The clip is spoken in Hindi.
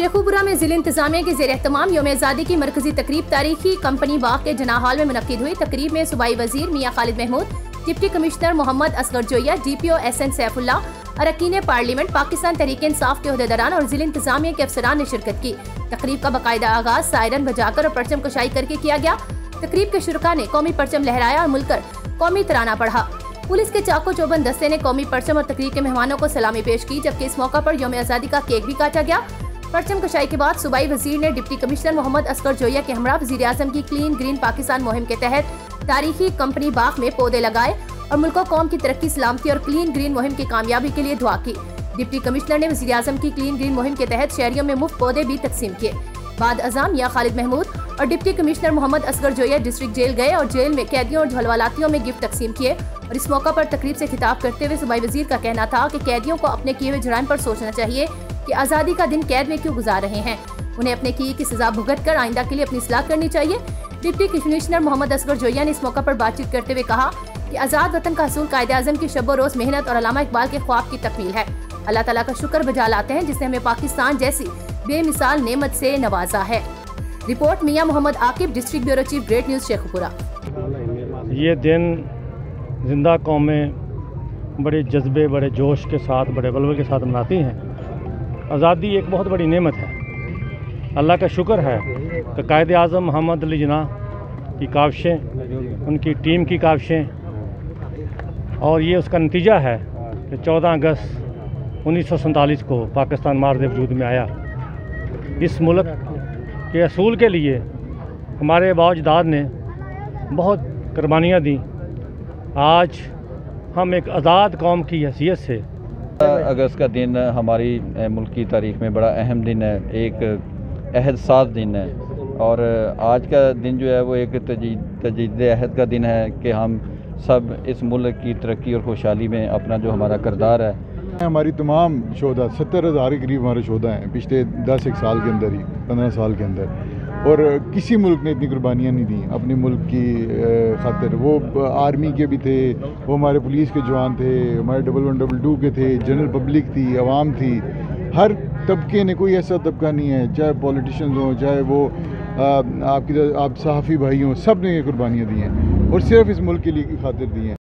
में ज़िले इंतजामिया के जेर एहतमाम योम आज़ादी की मरकजी तकरीब तारीखी कंपनी बाग के जना हॉल में मुनद हुई। तकरीब में सूबाई वज़ीर मियाँ Khalid Mahmood, deputy commissioner Mohammad Asghar Joya D P O S N Saifullah अरकान पार्लियामेंट पाकिस्तान तहरीक इंसाफ के अहदेदारान और ज़िले इंतजामिया के अफसरान ने शिरकत की। तकरीब का बाकायदा आगाज़ सायरन बजाकर और परचम कशाई करके किया गया। तकरीब के शुरा ने कौमी परचम लहराया और मुलकर कौमी तराना पढ़ा। पुलिस के चाको चौबन दस्ते ने कौमी परचम और तकरीब के मेहमानों को सलामी पेश की, जबकि इस मौका पर योम आज़ादी का केक भी काटा गया। परचम कशाई के बाद सूबाई वज़ीर ने डिप्टी कमिश्नर मोहम्मद असगर जोया के हमरा वजी अजम की क्लीन ग्रीन पाकिस्तान मुहिम के तहत तारीखी कंपनी बाग में पौधे लगाए और मुल्क कौम की तरक्की, सलामती और क्लीन ग्रीन मुहिम की कामयाबी के लिए दुआ की। डिप्टी कमिश्नर ने वजी अजम की क्लीन ग्रीन मुहिम के तहत शहरियों में मुफ़्त पौधे भी तकसीम किए। बाद अजाम, या खालिद महमूद और deputy commissioner Mohammad Asghar Joya district jail गए और जेल में कैदियों और झलवालातियों में गिफ्ट तकसीम किए और इस मौका पर तकरीब से खिताब करते हुए सूबाई वज़ीर का कहना था कि कैदियों को अपने किए हुए जुरान पर सोचना चाहिए। कि आज़ादी का दिन कैद में क्यों गुजार रहे हैं? उन्हें अपने किए की सजा भुगत कर आइंदा के लिए अपनी सलाह करनी चाहिए। डिप्टी कमिश्नर मोहम्मद असगर जोया ने इस मौका पर बातचीत करते हुए कहा कि आज़ाद वतन का हसूल कायद अजम की शब रोज़ मेहनत और अलामा इकबाल के ख्वाब की तकमील है। अल्लाह तला का शुक्र बजा लाते हैं, जिसने हमें पाकिस्तान जैसी बेमिसाल नेमत से नवाजा है। रिपोर्ट मियाँ Mohammad Aqib, district bureau chief, great news Sheikhupura. ये दिन ज़िंदा कौमें बड़े जज्बे, बड़े जोश के साथ, बड़े बलबे के साथ मनाती हैं। आज़ादी एक बहुत बड़ी नेमत है। अल्लाह का शुक्र है कि कायद अज़म मोहम्मद अली जना की काविशें, उनकी टीम की काविशें, और ये उसका नतीजा है कि 14 अगस्त उन्नीस को पाकिस्तान मार्द वजूद में आया। इस मुल्क के असूल के लिए हमारे बावजदाद ने बहुत कुर्बानियाँ दी। आज हम एक आज़ाद कौम की हैसियत से अगस्त का दिन हमारी मुल्क की तारीख में बड़ा अहम दिन है, एक, अहद साज दिन है। और आज का दिन जो है वो एक तजीद अहद का दिन है कि हम सब इस मुल्क की तरक्की और खुशहाली में अपना जो हमारा करदार है। हमारी तमाम शोधा सत्तर हज़ार के करीब हमारे शोधा हैं, पिछले दस, एक साल के अंदर ही, पंद्रह साल के अंदर। और किसी मुल्क ने इतनी कुर्बानियाँ नहीं दी अपने मुल्क की खातिर। वो आर्मी के भी थे, वो हमारे पुलिस के जवान थे, हमारे डबल वन, डबल टू के थे, जनरल पब्लिक थी आवाम थी। हर तबके ने कोई ऐसा तबका नहीं है, चाहे पॉलिटिशन हों, चाहे वो आपकी, आप सहाफ़ी भाई हों सबने ये कुर्बानियाँ दी हैं और सिर्फ़ इस मुल्क के लिए की खातिर दी हैं।